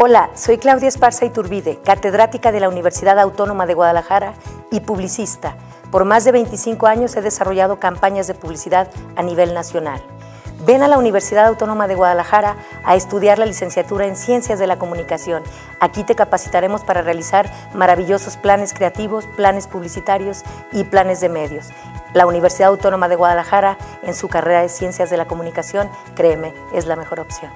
Hola, soy Claudia Esparza Iturbide, catedrática de la Universidad Autónoma de Guadalajara y publicista. Por más de 25 años he desarrollado campañas de publicidad a nivel nacional. Ven a la Universidad Autónoma de Guadalajara a estudiar la licenciatura en Ciencias de la Comunicación. Aquí te capacitaremos para realizar maravillosos planes creativos, planes publicitarios y planes de medios. La Universidad Autónoma de Guadalajara, en su carrera de Ciencias de la Comunicación, créeme, es la mejor opción.